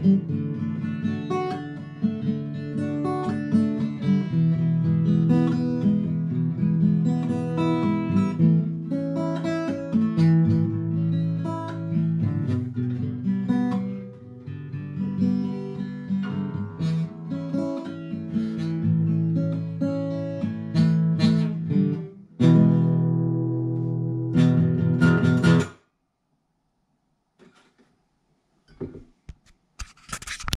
Mm-hmm.